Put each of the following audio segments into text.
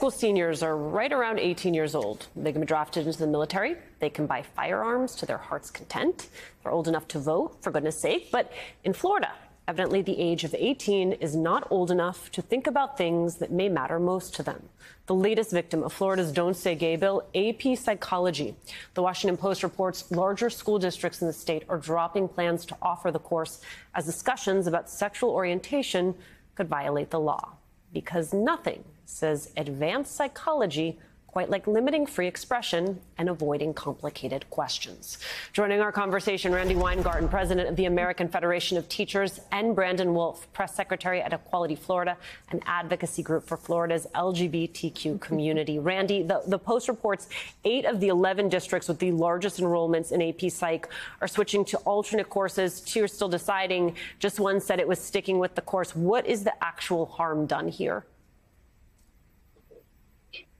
school seniors are right around 18 years old. They can be drafted into the military. They can buy firearms to their heart's content. They're old enough to vote, for goodness sake. But in Florida, evidently the age of 18 is not old enough to think about things that may matter most to them. The latest victim of Florida's Don't Say Gay bill, AP Psychology. The Washington Post reports larger school districts in the state are dropping plans to offer the course as discussions about sexual orientation could violate the law because nothing says advanced psychology quite like limiting free expression and avoiding complicated questions. Joining our conversation, Randi Weingarten, president of the American Federation of Teachers, and Brandon Wolf, press secretary at Equality Florida, an advocacy group for Florida's LGBTQ community. Randi, the, the Post reports eight of the 11 districts with the largest enrollments in AP Psych are switching to alternate courses. Two are still deciding. Just one said it was sticking with the course. What is the actual harm done here?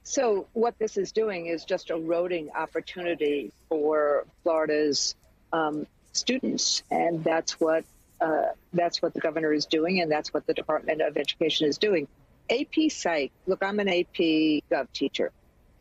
So what this is doing is just eroding opportunity for Florida's um, students, and that's what uh, that's what the governor is doing, and that's what the Department of Education is doing. AP Psych. Look, I'm an AP Gov teacher.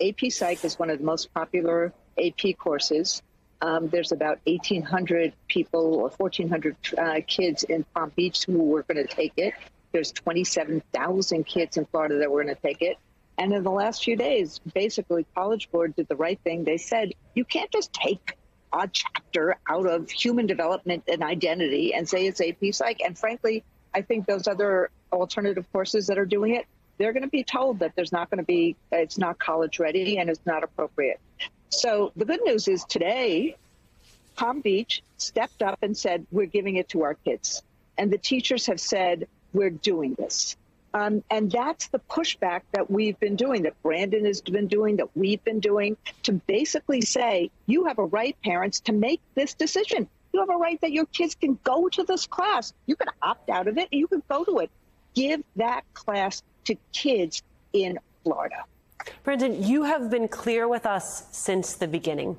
AP Psych is one of the most popular AP courses. Um, there's about 1,800 people or 1,400 uh, kids in Palm Beach who were going to take it. There's 27,000 kids in Florida that were going to take it. And in the last few days, basically, College Board did the right thing. They said you can't just take a chapter out of human development and identity and say it's AP Psych. And frankly, I think those other alternative courses that are doing it, they're going to be told that there's not going to be, it's not college ready and it's not appropriate. So the good news is today, Palm Beach stepped up and said, we're giving it to our kids. And the teachers have said, we're doing this. Um, and that's the pushback that we've been doing, that Brandon has been doing, that we've been doing, to basically say, you have a right, parents, to make this decision. You have a right that your kids can go to this class. You can opt out of it and you can go to it. Give that class to kids in Florida. Brandon, you have been clear with us since the beginning.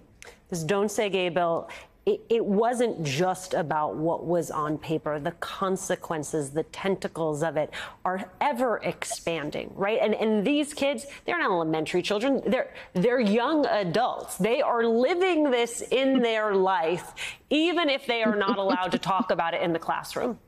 This Don't Say Gay bill it, it, wasn't just about what was on paper. The consequences, the tentacles of it are ever expanding, right? And and these kids, they're not elementary children. They're they're young adults. They are living this in their life, even if they are not allowed to talk about it in the classroom.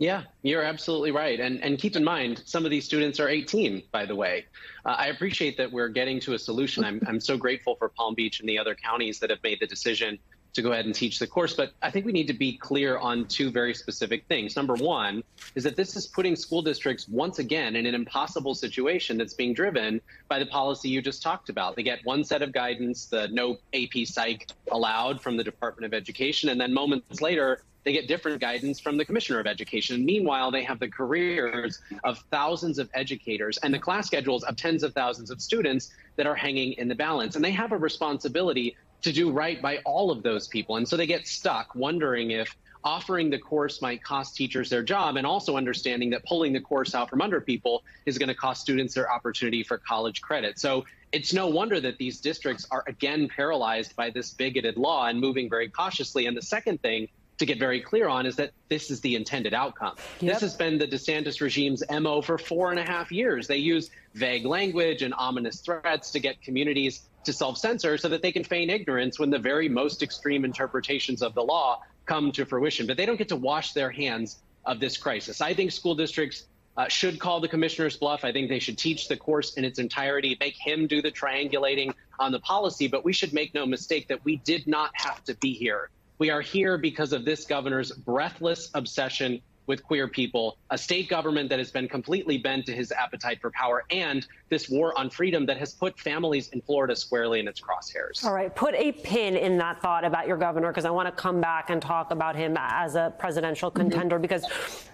Yeah, you're absolutely right. And, and keep in mind, some of these students are 18, by the way. Uh, I appreciate that we're getting to a solution. I'm, I'm so grateful for Palm Beach and the other counties that have made the decision to go ahead and teach the course. But I think we need to be clear on two very specific things. Number one is that this is putting school districts once again in an impossible situation that's being driven by the policy you just talked about. They get one set of guidance, the no AP psych allowed from the Department of Education, and then moments later, they get different guidance from the commissioner of education. Meanwhile, they have the careers of thousands of educators and the class schedules of tens of thousands of students that are hanging in the balance. And they have a responsibility to do right by all of those people. And so they get stuck wondering if offering the course might cost teachers their job and also understanding that pulling the course out from under people is going to cost students their opportunity for college credit. So it's no wonder that these districts are again paralyzed by this bigoted law and moving very cautiously. And the second thing to get very clear on is that this is the intended outcome. Yep. This has been the DeSantis regime's MO for four and a half years. They use vague language and ominous threats to get communities to self censor so that they can feign ignorance when the very most extreme interpretations of the law come to fruition. But they don't get to wash their hands of this crisis. I think school districts uh, should call the commissioner's bluff. I think they should teach the course in its entirety, make him do the triangulating on the policy. But we should make no mistake that we did not have to be here we are here because of this governor's breathless obsession with queer people, a state government that has been completely bent to his appetite for power, and this war on freedom that has put families in Florida squarely in its crosshairs. All right, put a pin in that thought about your governor because I want to come back and talk about him as a presidential contender mm-hmm. because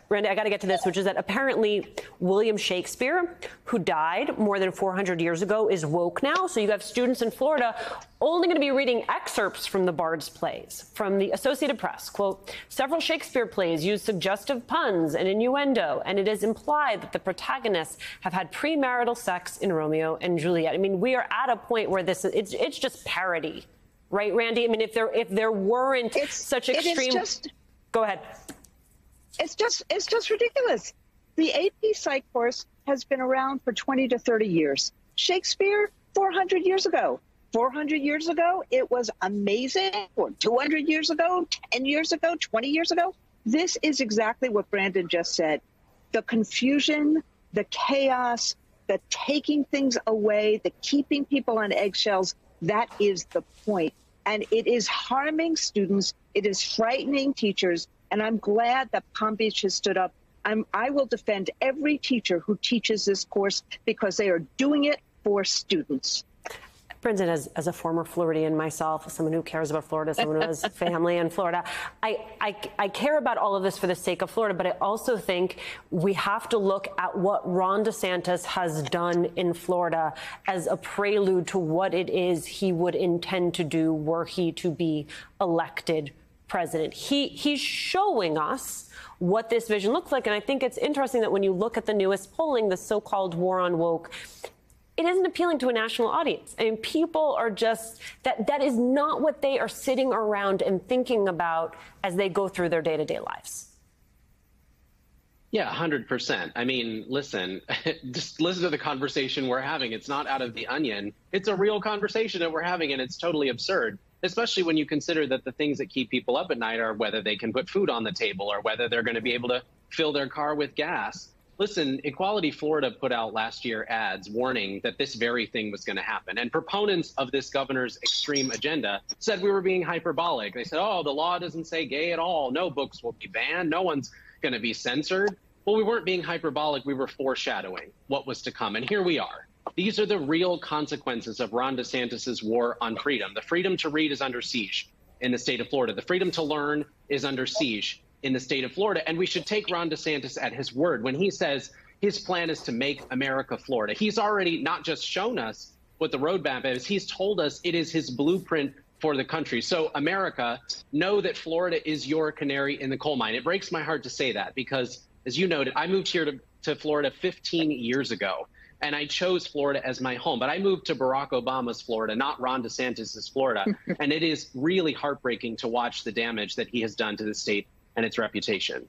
Randi, I got to get to this, which is that apparently William Shakespeare, who died more than 400 years ago, is woke now. So you have students in Florida only going to be reading excerpts from the Bard's plays. From the Associated Press, quote, several Shakespeare plays use suggestive puns and innuendo, and it is implied that the protagonists have had premarital sex in Romeo and Juliet. I mean, we are at a point where this it's it's just parody, right, Randi? I mean, if there if there weren't it's, such extreme, just... go ahead it's just it's just ridiculous. The AP Psych course has been around for 20 to 30 years. Shakespeare, 400 years ago. 400 years ago, it was amazing. Or 200 years ago, 10 years ago, 20 years ago. This is exactly what Brandon just said. The confusion, the chaos, the taking things away, the keeping people on eggshells, that is the point. And it is harming students. It is frightening teachers. And I'm glad that Palm Beach has stood up. I'm, I will defend every teacher who teaches this course because they are doing it for students. Brendan, as, as a former Floridian myself, someone who cares about Florida, someone who has family in Florida, I, I, I care about all of this for the sake of Florida, but I also think we have to look at what Ron DeSantis has done in Florida as a prelude to what it is he would intend to do were he to be elected president. He, he's showing us what this vision looks like. And I think it's interesting that when you look at the newest polling, the so called war on woke, it isn't appealing to a national audience. I mean, people are just that that is not what they are sitting around and thinking about as they go through their day-to-day lives. Yeah, 100%. I mean, listen, just listen to the conversation we're having. It's not out of the onion. It's a real conversation that we're having, and it's totally absurd, especially when you consider that the things that keep people up at night are whether they can put food on the table or whether they're going to be able to fill their car with gas. Listen, Equality Florida put out last year ads warning that this very thing was going to happen. And proponents of this governor's extreme agenda said we were being hyperbolic. They said, oh, the law doesn't say gay at all. No books will be banned. No one's going to be censored. Well, we weren't being hyperbolic. We were foreshadowing what was to come. And here we are. These are the real consequences of Ron DeSantis' war on freedom. The freedom to read is under siege in the state of Florida. The freedom to learn is under siege in the state of Florida. And we should take Ron DeSantis at his word when he says his plan is to make America Florida. He's already not just shown us what the roadmap is, he's told us it is his blueprint for the country. So, America, know that Florida is your canary in the coal mine. It breaks my heart to say that because, as you noted, I moved here to, to Florida 15 years ago and I chose Florida as my home. But I moved to Barack Obama's Florida, not Ron DeSantis's Florida. and it is really heartbreaking to watch the damage that he has done to the state and its reputation.